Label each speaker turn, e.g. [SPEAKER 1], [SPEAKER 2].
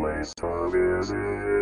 [SPEAKER 1] place to visit.